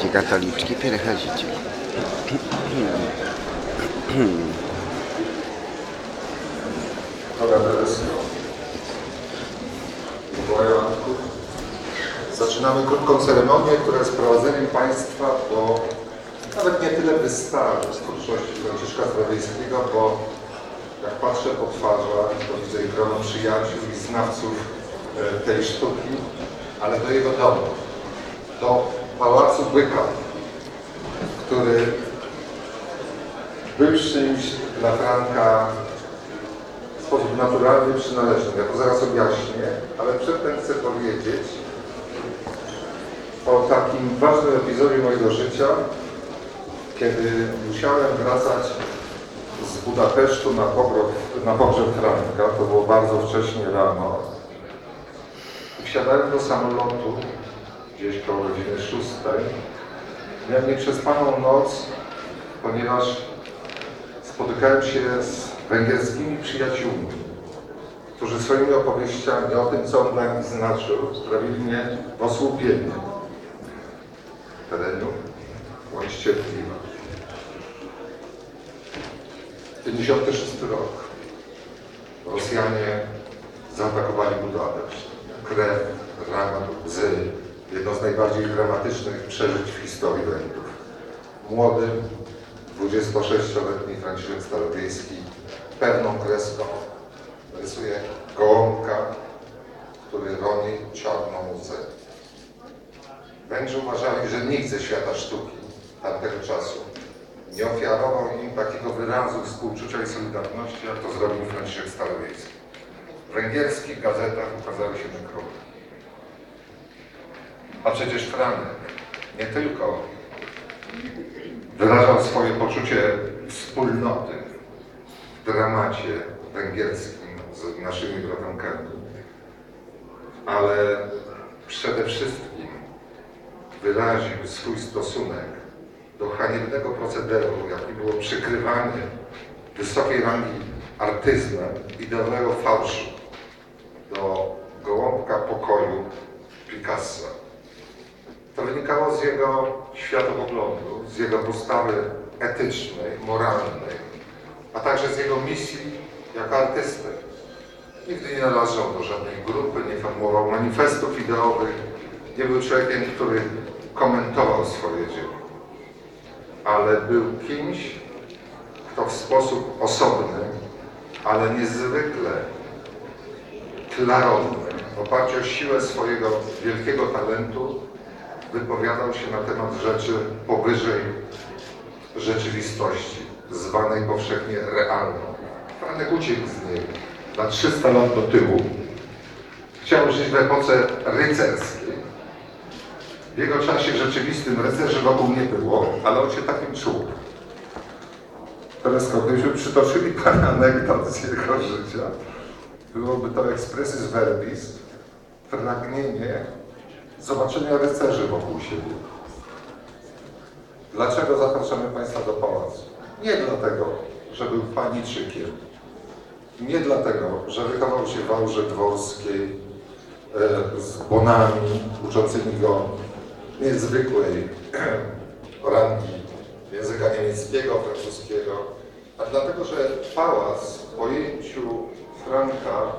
Przechodzicie katoliczki, Wojanku. Zaczynamy krótką ceremonię, która jest prowadzeniem Państwa do nawet nie tyle wystawy twórczości Franciszka Strawiejskiego, bo jak patrzę po twarzach, to widzę grono przyjaciół i znawców e, tej sztuki, ale do jego domu, do Pałacu Byka, który był czymś dla Franka w sposób naturalny przynależny. Ja to zaraz objaśnię, ale przedtem chcę powiedzieć o takim ważnym epizodzie mojego życia, kiedy musiałem wracać z Budapesztu na, pogrzeb, na pogrzeb Franka. To było bardzo wcześnie rano. Wsiadałem do samolotu gdzieś koło godziny 6. Miałem nieprzespaną noc, ponieważ spotykałem się z węgierskimi przyjaciółmi, którzy swoimi opowieściami o tym, co dla nich znaczył, sprawili mnie w osłupienie. Tereniu, bądź cierpliwa. 56 rok. Rosjanie zaatakowali Budapeszt. Krew, dramat, łzy. Jedno z najbardziej dramatycznych przeżyć w historii Węgrów. Młody, 26-letni Franciszek Starowiejski pewną kreską rysuje gołąbka, który roni czarną łzę. Węgrzy uważali, że nikt ze świata sztuki tamtego czasu nie ofiarował im takiego wyrazu współczucia i solidarności, jak to zrobił Franciszek Starowiejski. W węgierskich gazetach ukazały się nekroty. A przecież Franek nie tylko wyrażał swoje poczucie wspólnoty w dramacie węgierskim z naszymi bratankami, ale przede wszystkim wyraził swój stosunek do haniebnego procederu, jaki było przykrywanie wysokiej rangi artyzmem idealnego fałszu do gołąbka pokoju Picassa. To wynikało z jego światopoglądu, z jego postawy etycznej, moralnej, a także z jego misji jako artysty. Nigdy nie należał do żadnej grupy, nie formułował manifestów ideowych, nie był człowiekiem, który komentował swoje dzieło, ale był kimś, kto w sposób osobny, ale niezwykle klarowny, w oparciu o siłę swojego wielkiego talentu, wypowiadał się na temat rzeczy powyżej rzeczywistości, zwanej powszechnie realną. Franek uciekł z niej na 300 lat do tyłu. Chciał żyć w epoce rycerskiej. W jego czasie rzeczywistym rycerzy wokół nie było, ale on się takim czuł. Teraz, gdybyśmy przytoczyli parę anegdot z jego życia, byłoby to expressis verbis, pragnienie zobaczenia rycerzy wokół siebie. Dlaczego zapraszamy Państwa do pałacu? Nie dlatego, że był paniczykiem. Nie dlatego, że wychował się w aurze dworskiej e, z bonami uczącymi go niezwykłej rangi języka niemieckiego, francuskiego A dlatego, że pałac w pojęciu Franka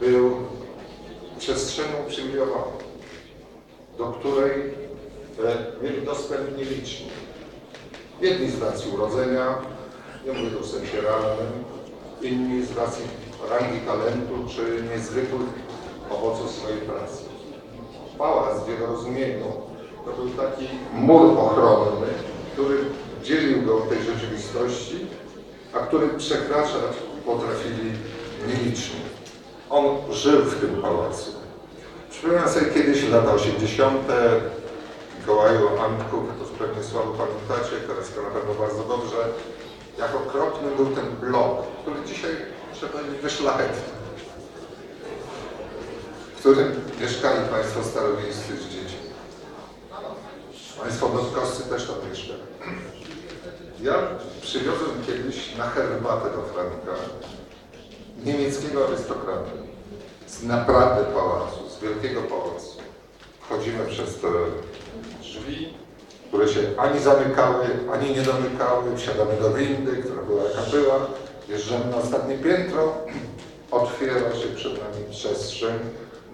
był przestrzenią uprzywilejowaną, do której e, mieli dostęp nieliczni. Jedni z racji urodzenia, nie mówię tu w sensie realnym, inni z racji rangi talentu czy niezwykłych owoców swojej pracy. Pałac w jego rozumieniu to był taki mur ochronny, który dzielił go od tej rzeczywistości, a który przekraczać potrafili nieliczni. On żył w tym pałacu. Przypominam sobie kiedyś lata 80. Mikołaju Antku, to pewnie słabo pamiętacie, Tereska na pewno bardzo dobrze, jak okropny był ten blok, który dzisiaj trzeba powiedzieć wyszlachetny, w którym mieszkali Państwo starowiejscy z dziećmi. Państwo Dąbrowscy też tam mieszkali. Ja przywiozłem kiedyś na herbatę do Franka niemieckiego arystokraty z naprawdę pałacu, wielkiego pałacu. Wchodzimy przez te drzwi, które się ani zamykały, ani nie domykały. Wsiadamy do windy, która była jaka była. Wjeżdżamy na ostatnie piętro. Otwiera się przed nami przestrzeń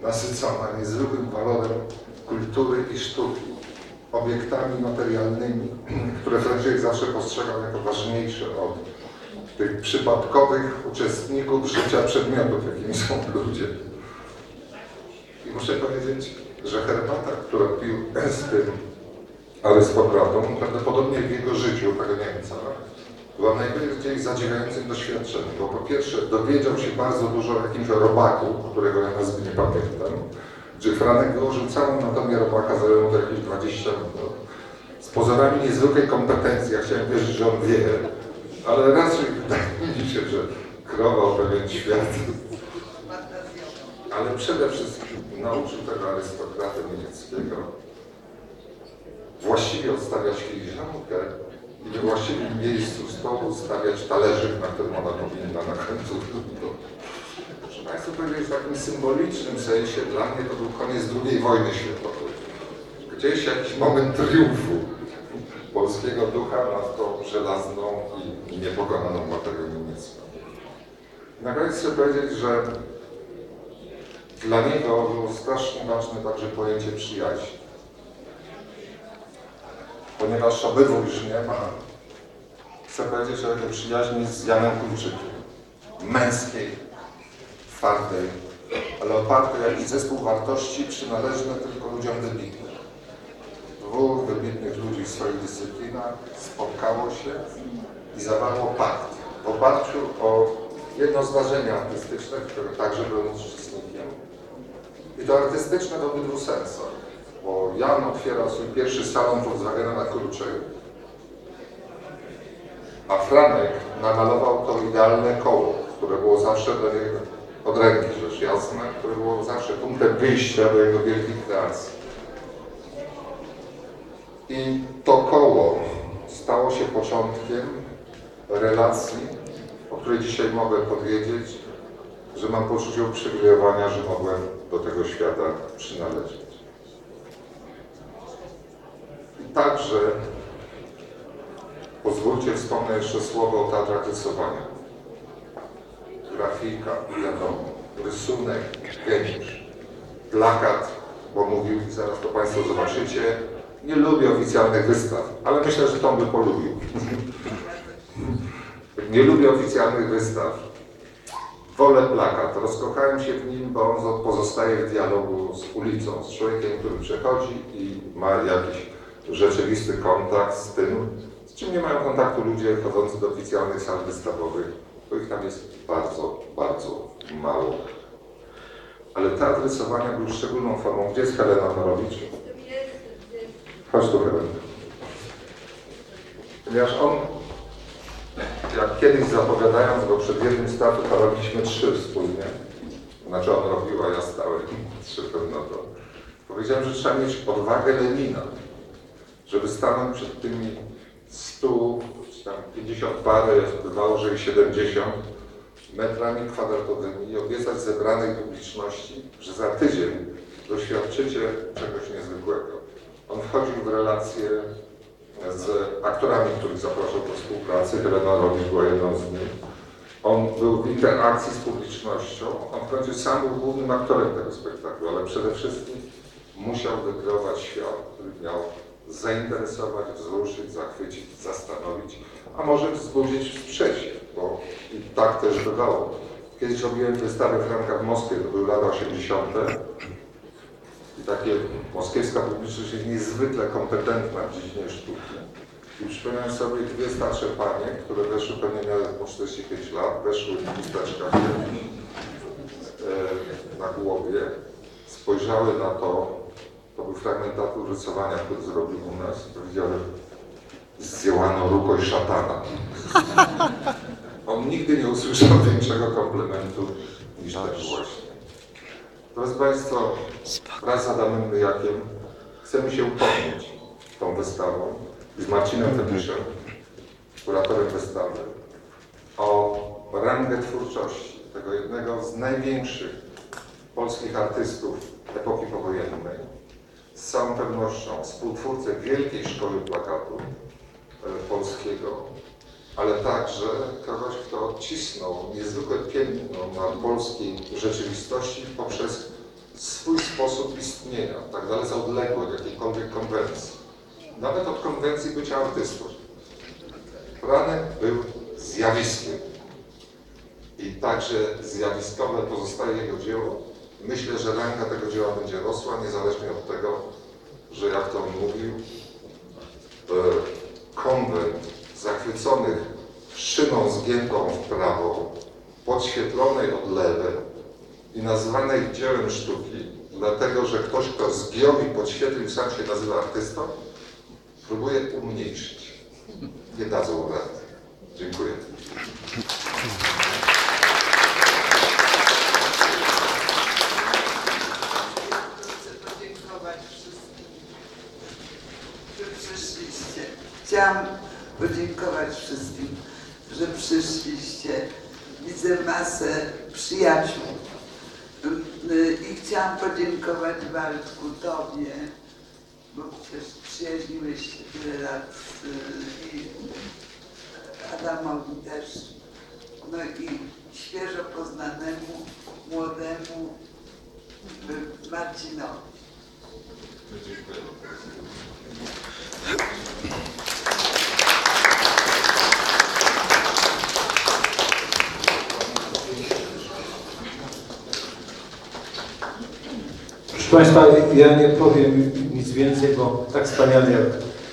nasycona niezwykłym walorem kultury i sztuki. Obiektami materialnymi, które Franciszek zawsze postrzegał jako ważniejsze od tych przypadkowych uczestników życia przedmiotów, jakimi są ludzie. Muszę powiedzieć, że herbata, którą pił z tym arystokratą, prawdopodobnie w jego życiu, tego Niemca, była najbardziej zadziwiającym doświadczeniem, bo po pierwsze dowiedział się bardzo dużo o jakimś robaku, którego ja nazwy nie pamiętam, gdzie Franek wyłożył całą anatomię robaka, zajęło to jakieś 20 minut, z pozorami niezwykłej kompetencji. Ja chciałem wierzyć, że on wie, ale raczej wydaje mi się, że kreował pewien świat. Ale przede wszystkim nauczył tego arystokrata niemieckiego właściwie odstawiać filiżankę i we właściwym miejscu stołu stawiać talerzyk, na którym ona powinna na końcu. Proszę Państwa powiedzieć w takim symbolicznym sensie, dla mnie to był koniec II wojny światowej. Gdzieś jakiś moment triumfu polskiego ducha nad tą żelazną i niepokonaną materią niemiecką. Na koniec chcę powiedzieć, że dla niego było strasznie ważne także pojęcie przyjaźni. Ponieważ obydwu już nie ma, chcę powiedzieć o tej przyjaźni z Janem Kulczykiem. Męskiej, twardej, ale opartej jakiś zespół wartości przynależny tylko ludziom wybitnym. Dwóch wybitnych ludzi w swoich dyscyplinach spotkało się i zawarło pakt w oparciu o jedno zdarzenie artystyczne, którym także byłem uczestnikiem. I to artystyczne w obydwu sensach, bo Jan otwiera swój pierwszy salon Volkswagena na Kluczej, a Franek namalował to idealne koło, które było zawsze dla niego od ręki, rzecz jasna, które było zawsze punktem wyjścia do jego wielkich kreacji. I to koło stało się początkiem relacji, której dzisiaj mogę powiedzieć, że mam poczucie uprzywilejowania, że mogłem do tego świata przynależeć. I także pozwólcie wspomnę jeszcze słowo o teatrach rysowania. Grafika, wiadomo, rysunek, geniusz, plakat, bo mówił, i zaraz to Państwo zobaczycie, nie lubię oficjalnych wystaw, ale myślę, że to by polubił. nie lubię oficjalnych wystaw. Wolę plakat. Rozkochałem się w nim, bo on pozostaje w dialogu z ulicą, z człowiekiem, który przechodzi i ma jakiś rzeczywisty kontakt z tym, z czym nie mają kontaktu ludzie chodzący do oficjalnych sal wystawowych, bo ich tam jest bardzo, bardzo mało. Ale teatr rysowania był szczególną formą. Gdzie jest Helena Norowicz? Chodź tu, Helena. Ponieważ on, jak kiedyś zapowiadając go przed jednym startu, to robiliśmy trzy wspólnie. Znaczy on robił, a ja stałem trzy pewno to. Powiedziałem, że trzeba mieć odwagę Lenina, żeby stanąć przed tymi 100, czy tam 50 pary, bywało, że i 70 metrami kwadratowymi i obiecać zebranej publiczności, że za tydzień doświadczycie czegoś niezwykłego. On wchodził w relacje z aktorami, których zapraszał do współpracy. Helena Robisz była jedną z nich. On był w interakcji z publicznością. On w końcu sam był głównym aktorem tego spektaklu, ale przede wszystkim musiał wykreować świat, który miał zainteresować, wzruszyć, zachwycić, zastanowić, a może wzbudzić sprzeciw, bo i tak też bywało. Kiedyś robiłem wystawę Franka w Moskwie, to były lata 80. Takie moskiewska publiczność jest niezwykle kompetentna w dziedzinie sztuki. I przypominam sobie dwie starsze panie, które weszły, pewnie miały po 45 lat, weszły w chusteczkach e, na głowie, spojrzały na to, to był fragmentator rysowania, który zrobił u nas powiedziały, zdziałano rukoj szatana. On nigdy nie usłyszał większego komplementu niż ten właśnie. Drodzy Państwo, wraz z Adamem Myjakiem chcemy się upomnieć tą wystawą i z Marcinem Febiszem, kuratorem wystawy, o rangę twórczości tego jednego z największych polskich artystów epoki powojennej, z całą pewnością współtwórcę wielkiej szkoły plakatu e, polskiego, ale także kogoś, kto odcisnął niezwykłe piętno na polskiej rzeczywistości poprzez swój sposób istnienia, tak dalece odległy od jakiejkolwiek konwencji. Nawet od konwencji bycia artystą. Franek był zjawiskiem. I także zjawiskowe pozostaje jego dzieło. Myślę, że ranga tego dzieła będzie rosła, niezależnie od tego, że jak to mówił, e, konwent zachwyconych szyną zgiętą w prawo, podświetlonej od lewej i nazywanej dziełem sztuki, dlatego że ktoś, kto zgiął i podświetlił, sam się nazywa artystą, próbuje umniejszyć. Nie dadzą rady. Dziękuję. Chcę podziękować wszystkim, że przyszliście. Chciałam podziękować wszystkim, że przyszliście. Widzę masę przyjaciół. Y, I chciałam podziękować Waldku Tobie, bo przecież przyjaźniłeś się tyle lat y, i Adamowi też. No i świeżo poznanemu, młodemu y, Marcinowi. Proszę Państwa, ja nie powiem nic więcej, bo tak wspaniale jak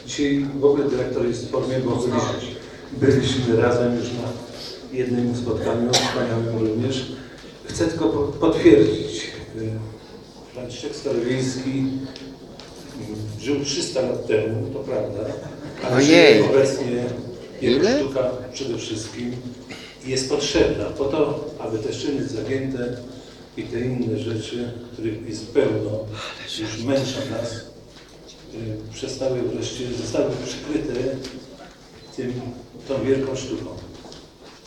dzisiaj w ogóle dyrektor jest w formie, bo byliśmy, byliśmy razem już na jednym spotkaniu, wspaniałym również. Chcę tylko po- potwierdzić, Franciszek Starowiejski żył 300 lat temu, to prawda, ale Ojej. obecnie jego Ile? sztuka przede wszystkim jest potrzebna po to, aby te szyny zagięte i te inne rzeczy, których jest pełno, już męczą nas, y, przestały wreszcie, zostały przykryte tym, tą wielką sztuką.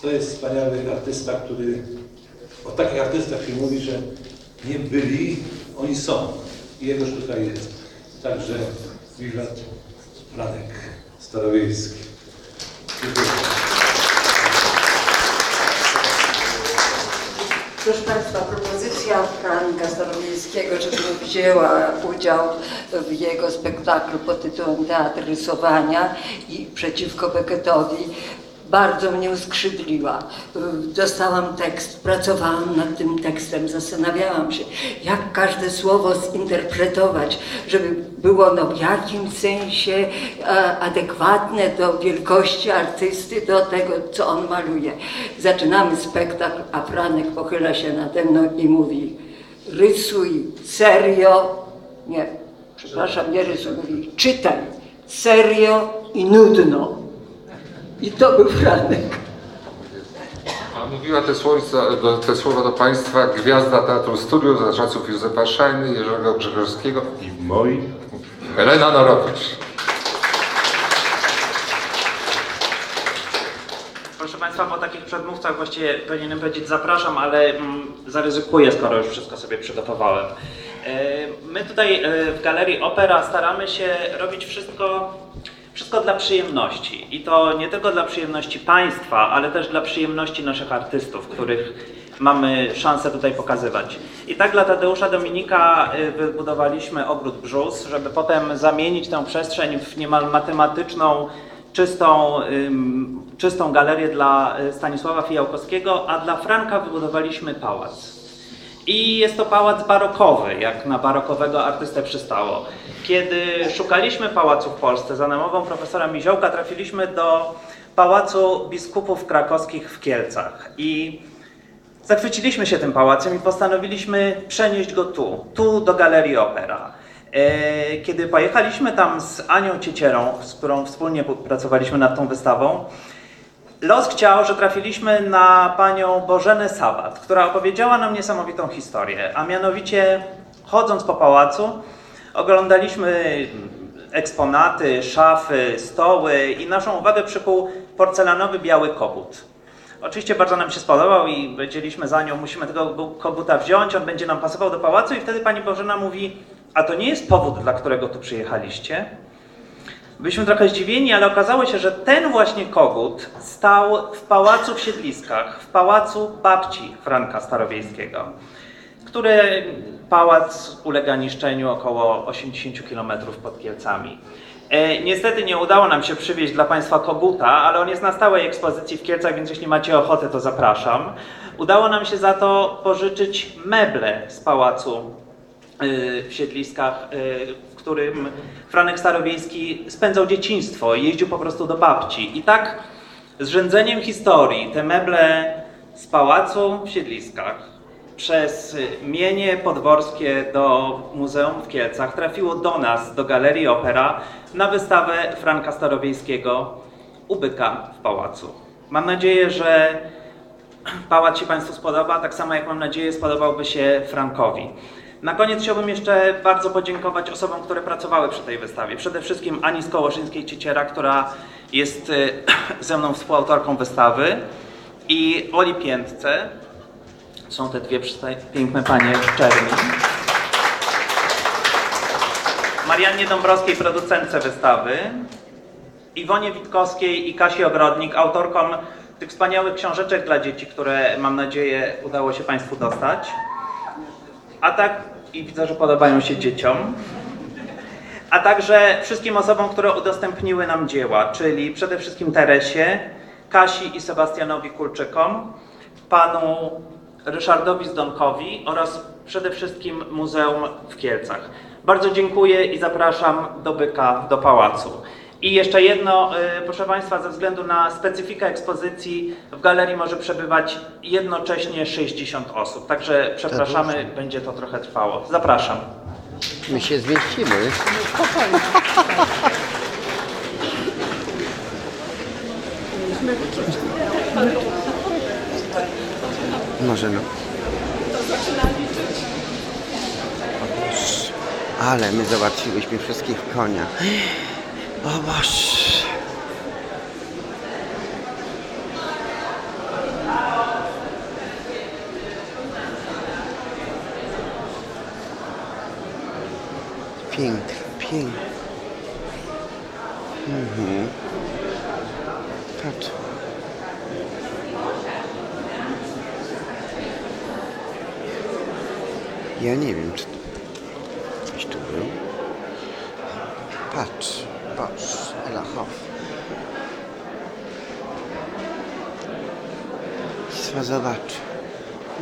To jest wspaniały artysta, który, o takich artystach się mówi, że nie byli, oni są. I jego sztuka jest. Także wiwat Franek Starowiejski. Dziękuję. Proszę Państwa, propozycja Franka Staromiejskiego, żebym wzięła udział w jego spektaklu pod tytułem Teatr Rysowania i przeciwko Beckettowi bardzo mnie uskrzydliła. Dostałam tekst, pracowałam nad tym tekstem, zastanawiałam się, jak każde słowo zinterpretować, żeby było no, w jakimś sensie e, adekwatne do wielkości artysty, do tego, co on maluje. Zaczynamy spektakl, a Franek pochyla się nade mną i mówi rysuj serio, nie, przepraszam, nie rysuj, mówi czytaj serio i nudno. I to był Franek. A mówiła te słowa, do, te słowa do Państwa gwiazda Teatru Studiów za czasów Józefa Szajny, Jerzego Grzegorskiego i moi Elena Norowicz. Proszę Państwa, po takich przedmówcach właściwie powinienem powiedzieć zapraszam, ale mm, zaryzykuję, skoro już wszystko sobie przygotowałem. E, My tutaj e, w Galerii Opera staramy się robić wszystko Wszystko dla przyjemności. I to nie tylko dla przyjemności państwa, ale też dla przyjemności naszych artystów, których mamy szansę tutaj pokazywać. I tak dla Tadeusza Dominika y, wybudowaliśmy ogród brzus, żeby potem zamienić tę przestrzeń w niemal matematyczną, czystą, czystą galerię dla y, Stanisława Fijałkowskiego, a dla Franka wybudowaliśmy pałac. I jest to pałac barokowy, jak na barokowego artystę przystało. Kiedy szukaliśmy pałacu w Polsce za namową profesora Miziołka, trafiliśmy do Pałacu Biskupów Krakowskich w Kielcach. I zachwyciliśmy się tym pałacem i postanowiliśmy przenieść go tu, tu do Galerii Opera. E, Kiedy pojechaliśmy tam z Anią Ciecierą, z którą wspólnie pracowaliśmy nad tą wystawą, Los chciał, że trafiliśmy na panią Bożenę Sabat, która opowiedziała nam niesamowitą historię, a mianowicie chodząc po pałacu oglądaliśmy eksponaty, szafy, stoły i naszą uwagę przykuł porcelanowy biały kogut. Oczywiście bardzo nam się spodobał i powiedzieliśmy za nią, musimy tego koguta wziąć, on będzie nam pasował do pałacu i wtedy pani Bożena mówi, a to nie jest powód, dla którego tu przyjechaliście? Byliśmy trochę zdziwieni, ale okazało się, że ten właśnie kogut stał w pałacu w Siedliskach, w pałacu babci Franka Starowiejskiego, który pałac ulega niszczeniu około 80 km pod Kielcami. E, niestety nie udało nam się przywieźć dla Państwa koguta, ale on jest na stałej ekspozycji w Kielcach, więc jeśli macie ochotę, to zapraszam. Udało nam się za to pożyczyć meble z pałacu w Siedliskach, y, w którym Franek Starowiejski spędzał dzieciństwo i jeździł po prostu do babci. I tak z rzędzeniem historii te meble z pałacu w Siedliskach przez y, mienie podworskie do Muzeum w Kielcach trafiło do nas, do Galerii Opera, na wystawę Franka Starowiejskiego Ubyka w pałacu. Mam nadzieję, że pałac się Państwu spodoba, tak samo jak mam nadzieję spodobałby się Frankowi. Na koniec chciałbym jeszcze bardzo podziękować osobom, które pracowały przy tej wystawie. Przede wszystkim Ani Skołoszyńskiej-Cieciera, która jest y, ze mną współautorką wystawy i Oli Piętce. Są te dwie piękne panie w czerni. Mariannie Dąbrowskiej, producentce wystawy. Iwonie Witkowskiej i Kasi Ogrodnik, autorkom tych wspaniałych książeczek dla dzieci, które mam nadzieję udało się Państwu dostać. A tak, i widzę, że podobają się dzieciom. A także wszystkim osobom, które udostępniły nam dzieła, czyli przede wszystkim Teresie, Kasi i Sebastianowi Kulczykom, panu Ryszardowi Zdonkowi oraz przede wszystkim Muzeum w Kielcach. Bardzo dziękuję i zapraszam do Byka, do Pałacu. I jeszcze jedno, y, proszę Państwa, ze względu na specyfikę ekspozycji w galerii może przebywać jednocześnie 60 osób. Także przepraszamy, będzie to trochę trwało. Zapraszam. My się zmieścimy. Może no. Ale my załatwiłyśmy wszystkich w konia. O Boże. Pięknie, pięknie. Mhm. Patrz. Ja nie wiem, czy to ktoś tu był. Patrz, patrz, Ela Hoff. Trzeba zobaczyć.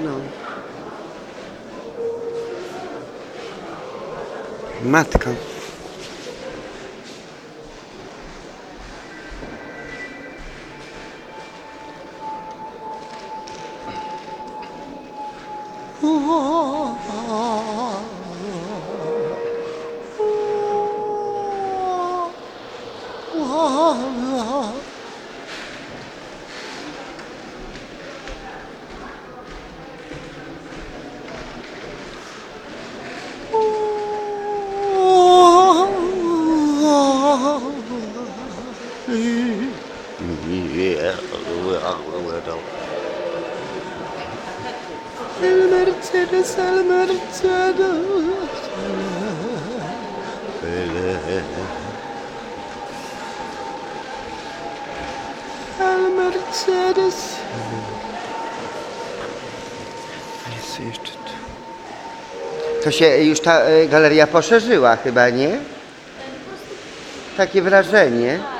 No. Matko. El Mercedes, el Mercedes. El Mercedes. Jest jeszcze tu. To się już ta e, galeria poszerzyła chyba, nie? Takie wrażenie.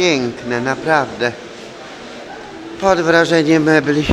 Piękne, naprawdę. Pod wrażeniem mebli.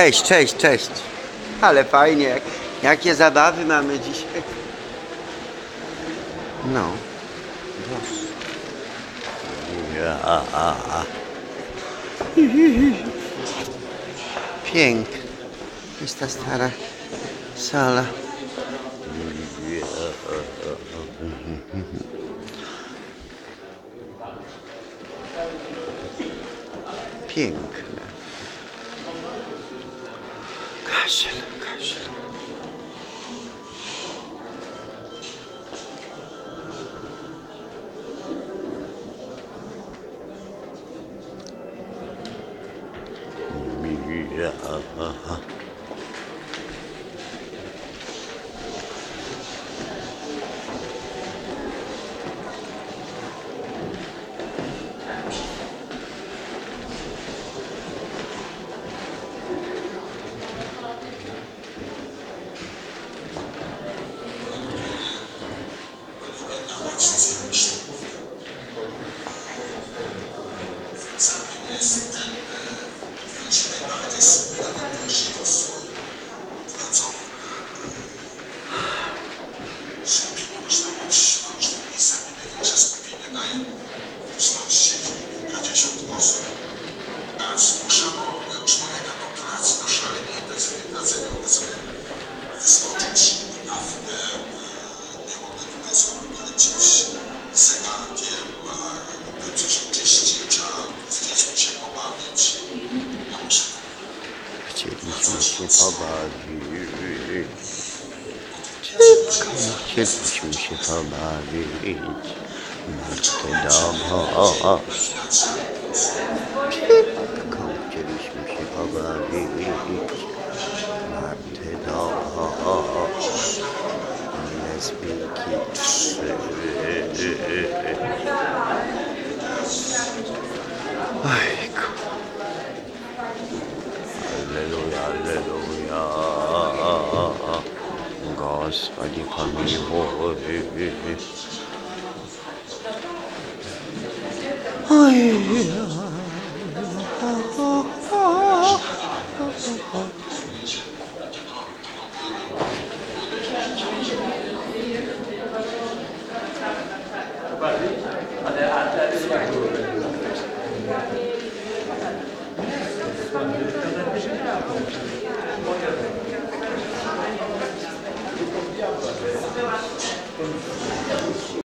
Cześć, cześć, cześć. Ale fajnie, jak, jakie zabawy mamy dzisiaj. No. Ja. Pięknie. Jest ta stara sala. 现始了，开始了。啊啊啊！Peach. Möchte da Kochtelişmiş haberi Madde daha Lesbiki Ay Halleluja, Halleluja Gott, die Familie hoch. Yeah.